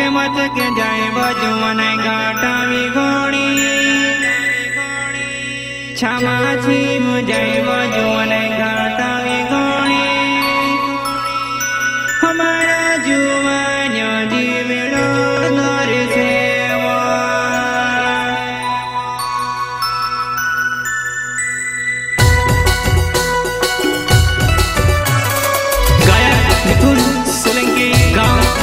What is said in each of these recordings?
मथुन घाटा घोड़ी। मु जय बजूअ घाटा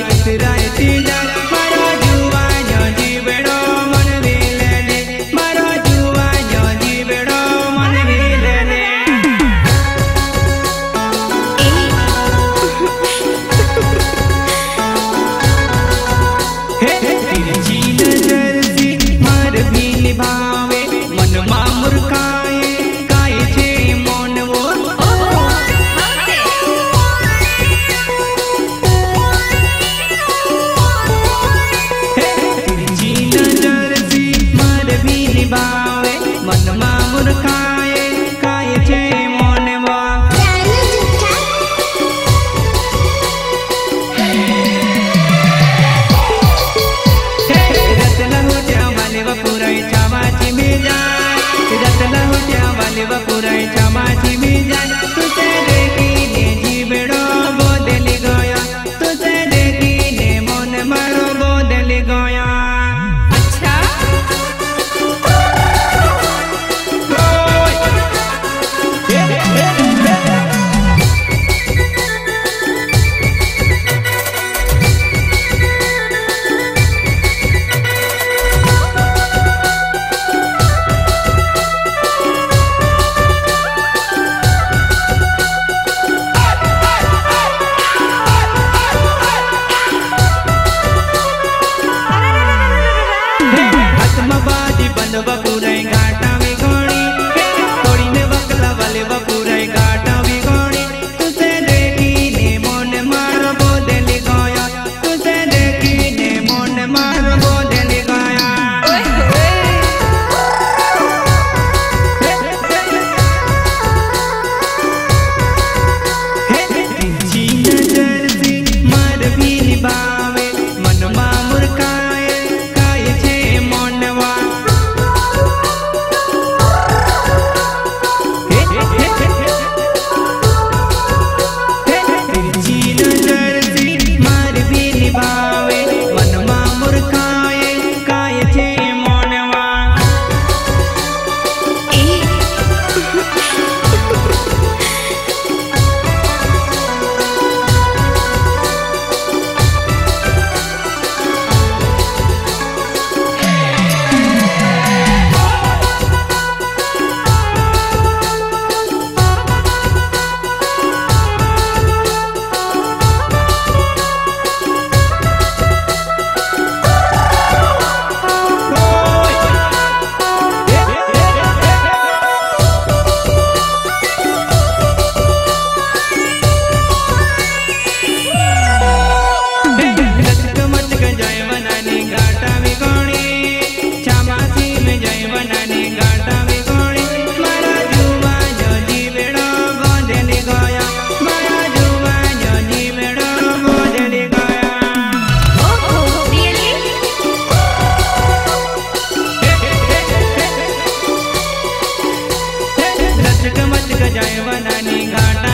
राइट जाए बनानी घाटा